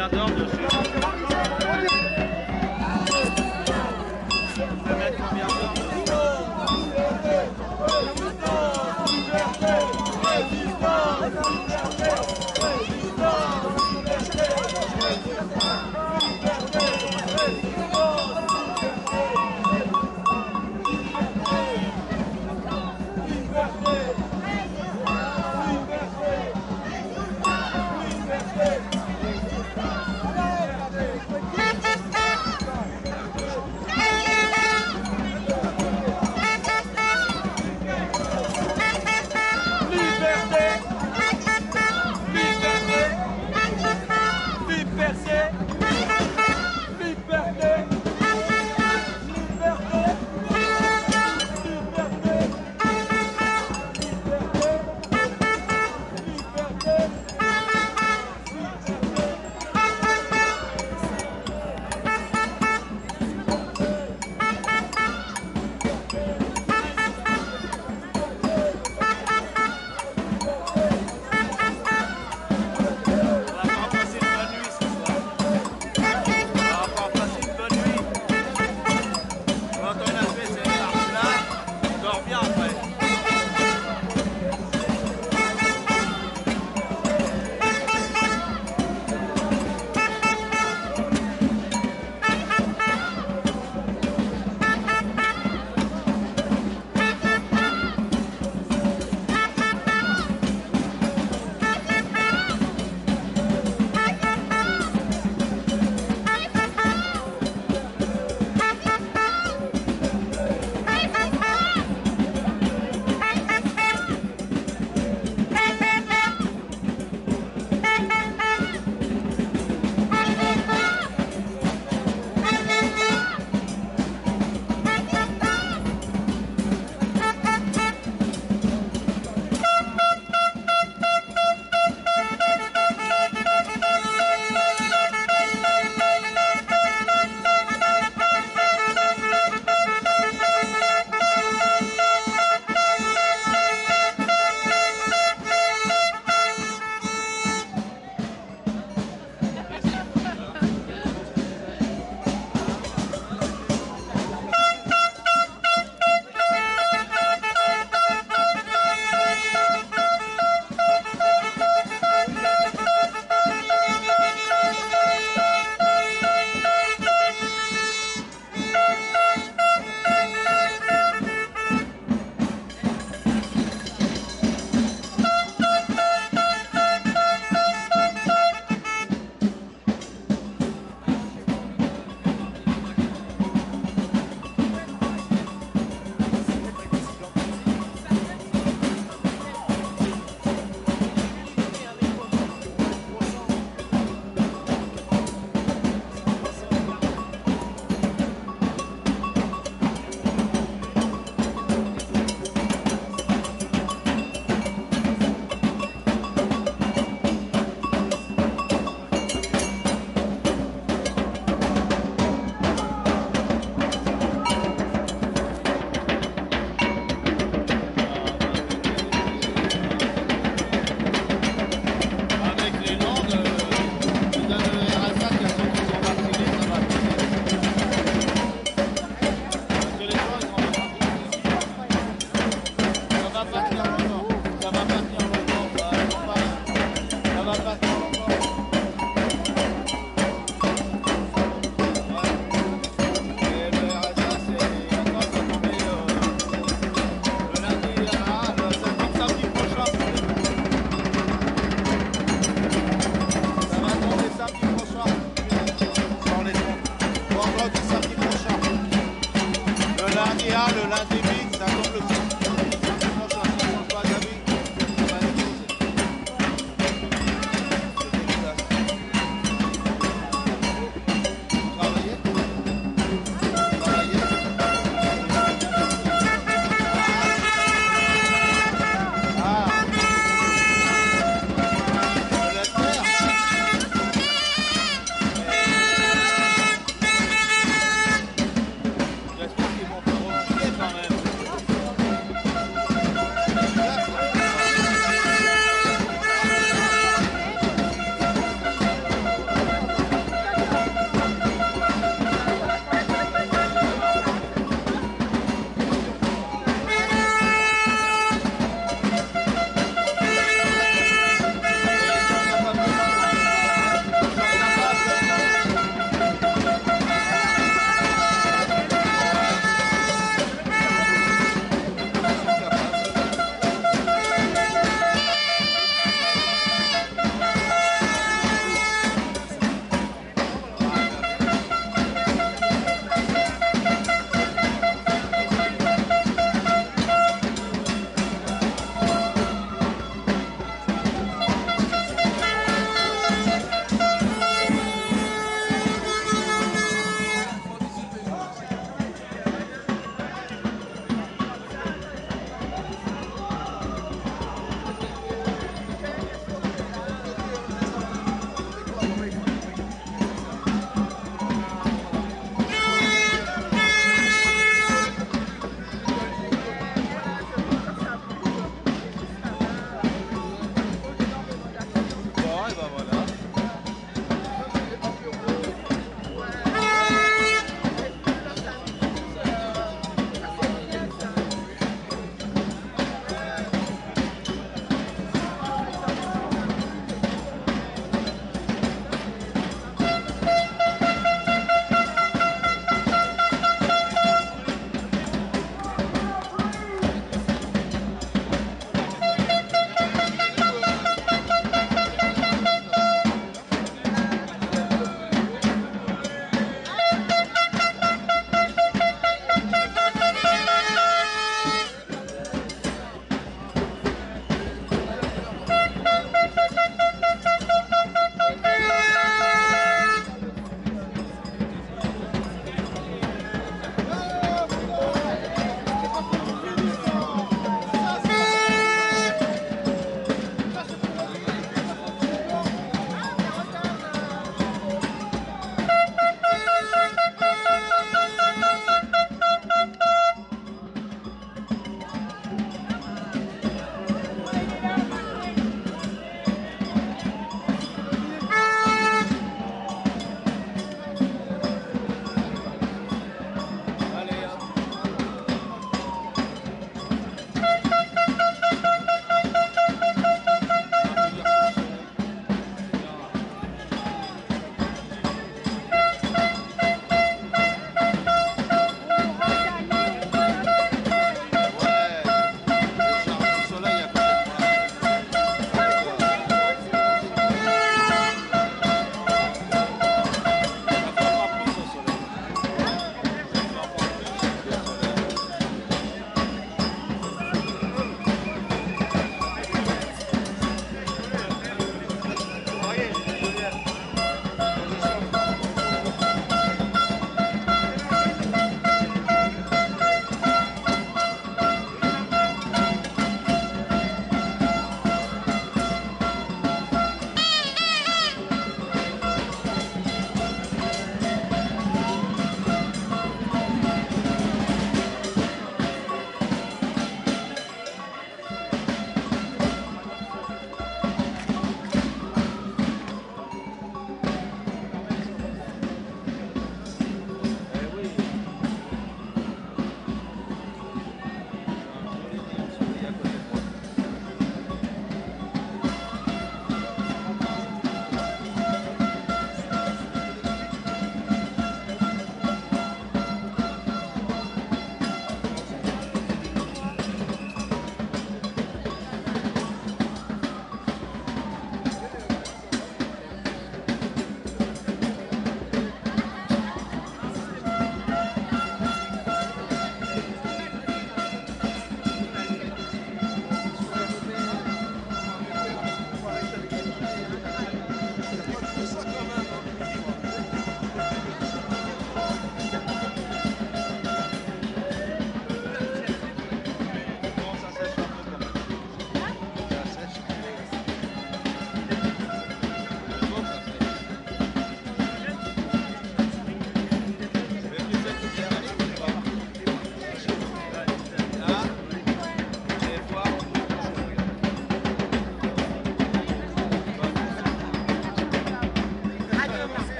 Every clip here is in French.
Obrigadão, meu senhor. Faire remonter quand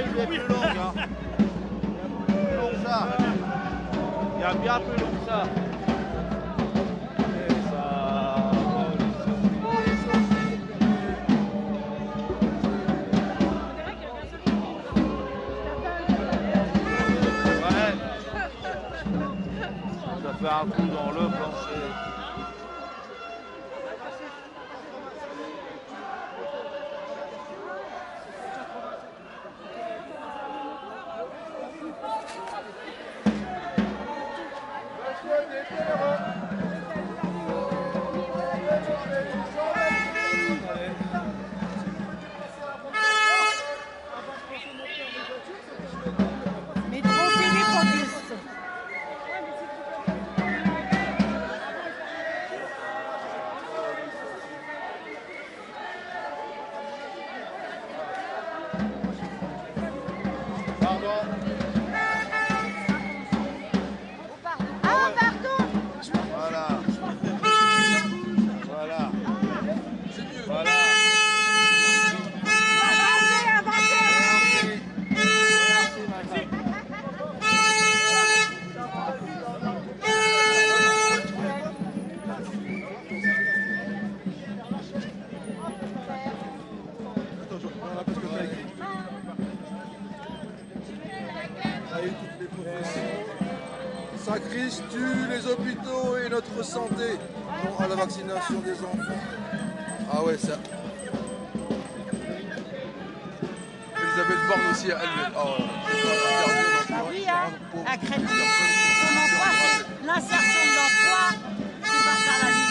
il est plus long. Plus long que ça. Il y a bien plus long que ça. Ça fait un trou dans le plancher. Sa crise tue les hôpitaux et notre santé à la vaccination des enfants. Ah ouais, ça. Elisabeth Borne aussi, elle. Oh, ah oui, hein, la. Son l'insertion de l'emploi, c'est pas faire la vie.